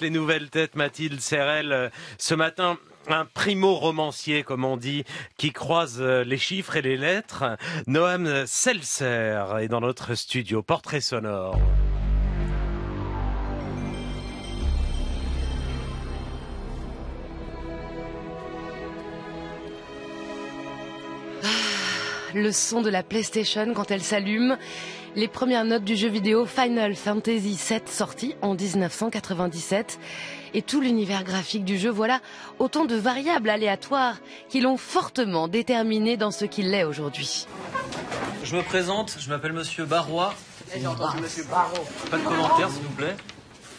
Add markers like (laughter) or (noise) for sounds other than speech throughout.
Les nouvelles têtes, Mathilde Serrel, euh, ce matin, un primo-romancier, comme on dit, qui croise euh, les chiffres et les lettres. Noam Seltzer est dans notre studio, portrait sonore. Le son de la PlayStation quand elle s'allume, les premières notes du jeu vidéo Final Fantasy VII sorti en 1997 et tout l'univers graphique du jeu, voilà autant de variables aléatoires qui l'ont fortement déterminé dans ce qu'il est aujourd'hui. Je me présente, je m'appelle Monsieur Barrois. J'ai entendu Monsieur Barreau. Pas de commentaires, s'il vous plaît.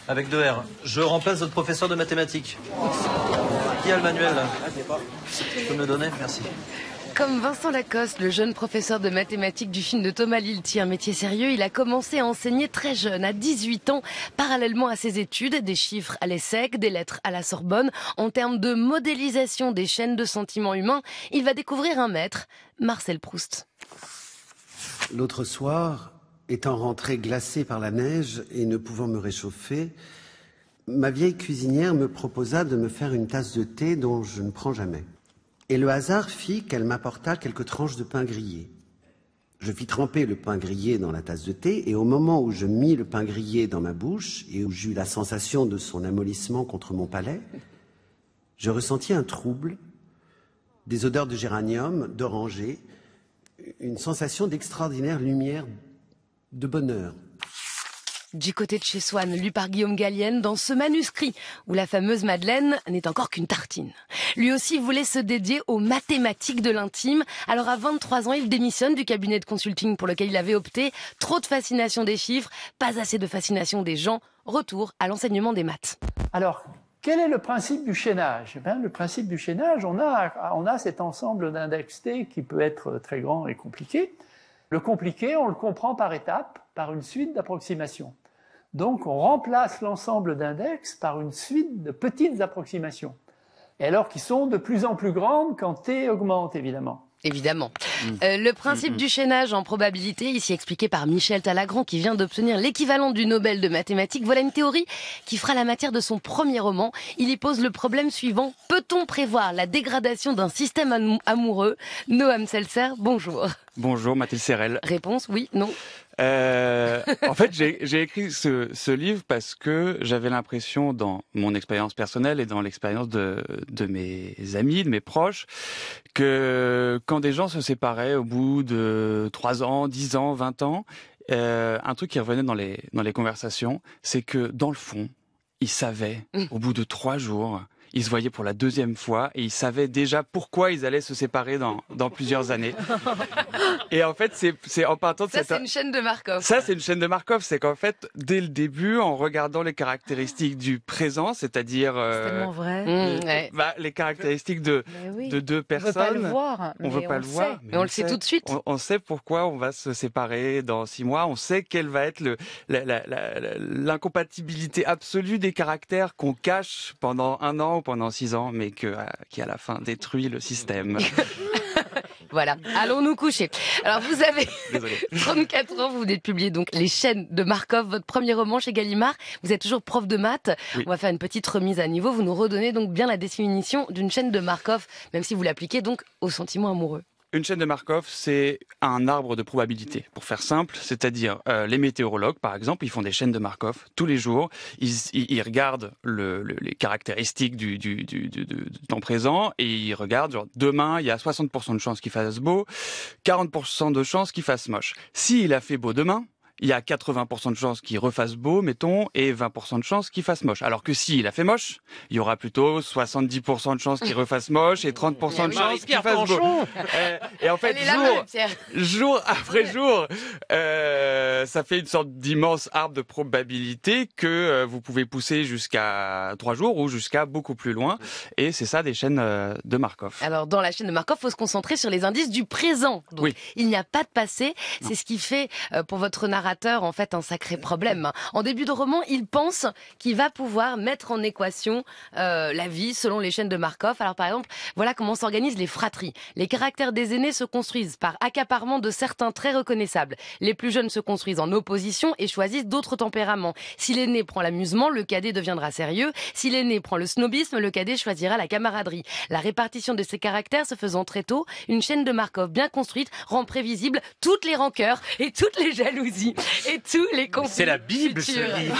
Avec deux R. Je remplace votre professeur de mathématiques. Qui a le manuel là? Je peux me le donner? Merci. Comme Vincent Lacoste, le jeune professeur de mathématiques du film de Thomas Lilti, un métier sérieux, il a commencé à enseigner très jeune, à 18 ans, parallèlement à ses études, des chiffres à l'ESSEC, des lettres à la Sorbonne. En termes de modélisation des chaînes de sentiments humains, il va découvrir un maître, Marcel Proust. L'autre soir, étant rentré glacé par la neige et ne pouvant me réchauffer, ma vieille cuisinière me proposa de me faire une tasse de thé dont je ne prends jamais. Et le hasard fit qu'elle m'apporta quelques tranches de pain grillé. Je fis tremper le pain grillé dans la tasse de thé, et au moment où je mis le pain grillé dans ma bouche, et où j'eus la sensation de son amollissement contre mon palais, je ressentis un trouble, des odeurs de géranium, d'oranger, une sensation d'extraordinaire lumière, de bonheur, du côté de chez Swann, lu par Guillaume Gallienne, dans ce manuscrit où la fameuse Madeleine n'est encore qu'une tartine. Lui aussi voulait se dédier aux mathématiques de l'intime. Alors à 23 ans, il démissionne du cabinet de consulting pour lequel il avait opté. Trop de fascination des chiffres, pas assez de fascination des gens. Retour à l'enseignement des maths. Alors, quel est le principe du chaînage? Eh Le principe du chaînage, on a, on a cet ensemble d'index T qui peut être très grand et compliqué. Le compliqué, on le comprend par étapes, par une suite d'approximations. Donc on remplace l'ensemble d'index par une suite de petites approximations. Et alors qui sont de plus en plus grandes quand t augmente évidemment. Évidemment. Mm. Euh, le principe mm, mm. du chaînage en probabilité, ici expliqué par Michel Talagrand, qui vient d'obtenir l'équivalent du Nobel de mathématiques, voilà une théorie qui fera la matière de son premier roman. Il y pose le problème suivant. Peut-on prévoir la dégradation d'un système amoureux? Noam Seltzer, bonjour. Bonjour, Mathilde Serrel. Réponse, oui, non euh, en fait, j'ai écrit ce, ce, livre parce que j'avais l'impression, dans mon expérience personnelle et dans l'expérience de, de, mes amis, de mes proches, que quand des gens se séparaient au bout de 3 ans, 10 ans, 20 ans, euh, un truc qui revenait dans les, dans les conversations, c'est que dans le fond, ils savaient, mmh. au bout de trois jours, ils se voyaient pour la deuxième fois et ils savaient déjà pourquoi ils allaient se séparer dans, dans plusieurs années. (laughs) Et en fait, c'est en partant de ça, c'est une chaîne de Markov. Ça, c'est une chaîne de Markov. C'est qu'en fait, dès le début, en regardant les caractéristiques du présent, c'est-à-dire euh, tellement vrai. Mmh, bah, les caractéristiques de, de deux personnes. On veut pas le voir. On veut pas le voir. Mais, on, le sait, tout de suite. On, sait pourquoi on va se séparer dans six mois. On sait quelle va être l'incompatibilité absolue des caractères qu'on cache pendant un an pendant six ans, mais que, euh, qui à la fin détruit le système. (laughs) Voilà, allons nous coucher. Alors vous avez (laughs) 34 ans, vous venez de publier donc Les chaînes de Markov, votre premier roman chez Gallimard. Vous êtes toujours prof de maths. On va faire une petite remise à niveau. Vous nous redonnez donc bien la définition d'une chaîne de Markov, même si vous l'appliquez donc au sentiment amoureux. Une chaîne de Markov, c'est un arbre de probabilité. Pour faire simple, c'est-à-dire euh, les météorologues, par exemple, ils font des chaînes de Markov tous les jours. Ils, regardent les caractéristiques du, temps présent et ils regardent, demain, il y a 60% de chances qu'il fasse beau, 40% de chances qu'il fasse moche. S'il a fait beau demain, il y a 80% de chances qu'il refasse beau, mettons, et 20% de chances qu'il fasse moche. Alors que s'il a fait moche, il y aura plutôt 70% de chances qu'il (laughs) refasse moche et 30% de chances qu'il fasse beau. (laughs) Et en fait, jour, jour (laughs) après jour, euh, ça fait une sorte d'immense arbre de probabilité que euh, vous pouvez pousser jusqu'à 3 jours ou jusqu'à beaucoup plus loin. Et c'est ça des chaînes euh, de Markov. Alors dans la chaîne de Markov, faut se concentrer sur les indices du présent. Donc, oui. il n'y a pas de passé. C'est ce qui fait pour votre narration en fait un sacré problème. En début de roman, il pense qu'il va pouvoir mettre en équation euh, la vie selon les chaînes de Markov. Alors par exemple, voilà comment s'organisent les fratries. Les caractères des aînés se construisent par accaparement de certains traits reconnaissables. Les plus jeunes se construisent en opposition et choisissent d'autres tempéraments. Si l'aîné prend l'amusement, le cadet deviendra sérieux. Si l'aîné prend le snobisme, le cadet choisira la camaraderie. La répartition de ces caractères se faisant très tôt, une chaîne de Markov bien construite rend prévisible toutes les rancœurs et toutes les jalousies et tous les conflits. C'est la Bible, ce livre.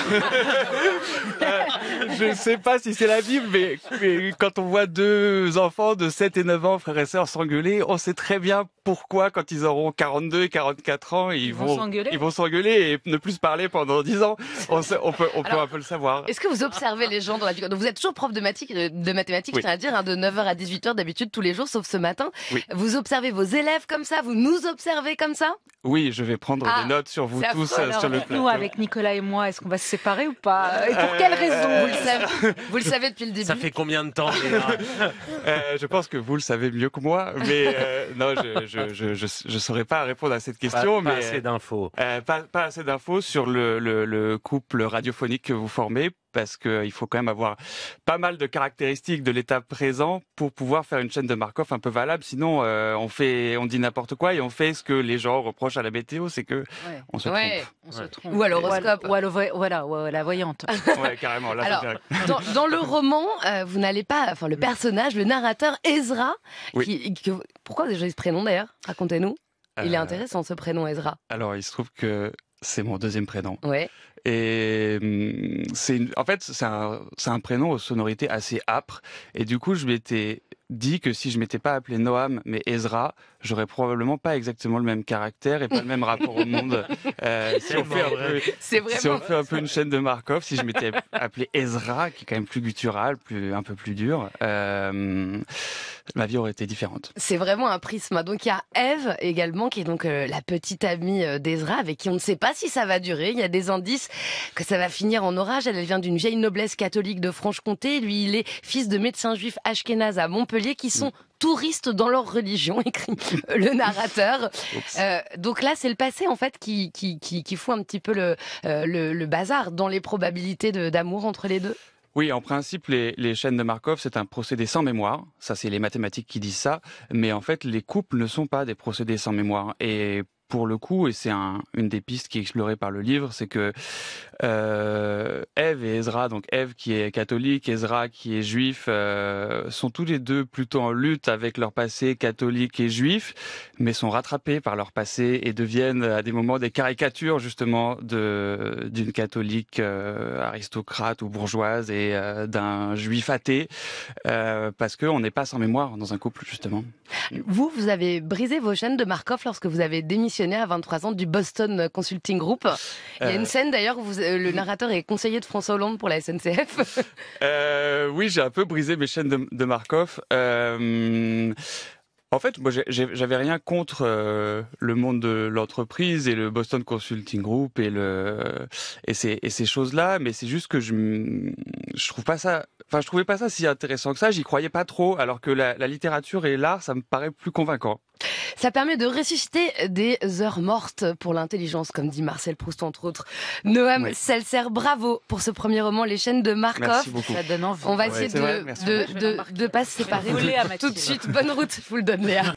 (laughs) je ne sais pas si c'est la Bible, mais, mais quand on voit deux enfants de 7 et 9 ans, frères et sœurs, s'engueuler, on sait très bien pourquoi, quand ils auront 42 et 44 ans, ils, vont vont s'engueuler. ils vont s'engueuler et ne plus se parler pendant 10 ans. On, sait- on peut, on peut Alors, un peu le savoir. Est-ce que vous observez les gens dans la vie? Donc vous êtes toujours prof de, de mathématiques, Oui. je tiens à dire, hein, de 9h à 18h d'habitude tous les jours, sauf ce matin. Oui. Vous observez vos élèves comme ça? Vous nous observez comme ça? Oui, je vais prendre Ah, des notes sur vous tous euh, alors. sur le Nous, avec Nicolas et moi, est-ce qu'on va se séparer ou pas Et pour Euh, quelle raison vous le, savez, (laughs) vous le savez depuis le début. Ça fait combien de temps (laughs) Euh, je pense que vous le savez mieux que moi, mais euh, (laughs) non, je je, je, je, je saurais pas répondre à cette question, Pas, mais assez d'infos. Euh, pas, pas assez d'infos sur le, le, le couple radiophonique que vous formez parce qu'il faut quand même avoir pas mal de caractéristiques de l'état présent pour pouvoir faire une chaîne de Markov un peu valable. Sinon, euh, on fait, on dit n'importe quoi et on fait ce que les gens reprochent à la météo, c'est que Ouais, on se Ouais. on se Ouais. trompe. Ou à l'horoscope. Ou à, l'ovo- voilà, ou à la voyante. (laughs) Ouais, carrément. Là, Alors, dans, dans le roman, euh, vous n'allez pas, enfin le personnage, le narrateur Ezra, Oui. qui, que- pourquoi vous avez choisi ce prénom d'ailleurs? Racontez-nous. Il est Euh, intéressant ce prénom Ezra. Alors, il se trouve que c'est mon deuxième prénom. Ouais. Et hum, c'est en fait c'est un, c'est un prénom aux sonorités assez âpres. Et du coup, je m'étais dit que si je m'étais pas appelé Noam mais Ezra, j'aurais probablement pas exactement le même caractère et pas le même rapport au monde. Euh, si, on fait un peu, C'est si on vraiment. fait un peu une chaîne de Markov, si je m'étais appelé Ezra, qui est quand même plus guttural, plus un peu plus dur, euh, ma vie aurait été différente. C'est vraiment un prisme. Donc il y a Eve également, qui est donc euh, la petite amie d'Ezra, avec qui on ne sait pas si ça va durer. Il y a des indices que ça va finir en orage. Elle, elle vient d'une vieille noblesse catholique de Franche-Comté. Lui, il est fils de médecins juifs ashkénazes à Montpellier, qui sont touristes dans leur religion, (laughs) écrit le narrateur. Euh, donc là, c'est le passé en fait qui qui qui, qui fout un petit peu le euh, le, le bazar dans les probabilités de- d'amour entre les deux. Oui, en principe, les, les chaînes de Markov, c'est un procédé sans mémoire. Ça, c'est les mathématiques qui disent ça. Mais en fait, les couples ne sont pas des procédés sans mémoire. Et pour le coup, et c'est un, une des pistes qui est explorée par le livre, c'est que euh, Ève et Ezra, donc Ève qui est catholique, Ezra qui est juif, euh, sont tous les deux plutôt en lutte avec leur passé catholique et juif, mais sont rattrapés par leur passé et deviennent à des moments des caricatures justement d'une catholique euh, aristocrate ou bourgeoise et euh, d'un juif athée, parce qu'on n'est pas sans mémoire dans un couple justement. Vous, vous avez brisé vos chaînes de Markov lorsque vous avez démissionné à 23 ans du Boston Consulting Group. Il y a Euh, une scène d'ailleurs où vous- euh, le narrateur est conseiller de François Hollande pour la SNCF. (laughs) Euh, oui, j'ai un peu brisé mes chaînes de, de Markov. En fait, moi, j'avais rien contre euh, le monde de l'entreprise et le Boston Consulting Group et le et ces et ces choses-là, mais c'est juste que je je trouve pas ça. Enfin, je trouvais pas ça si intéressant que ça. J'y croyais pas trop, alors que la, la littérature et l'art, ça me paraît plus convaincant. Ça permet de ressusciter des heures mortes pour l'intelligence, comme dit Marcel Proust entre autres. Noam Oui. Seltzer, bravo pour ce premier roman, Les chaînes de Markov. Merci beaucoup. Ça donne envie. On va essayer de, de, de, de pas se séparer tout de suite. Bonne route, je vous le donne Léa.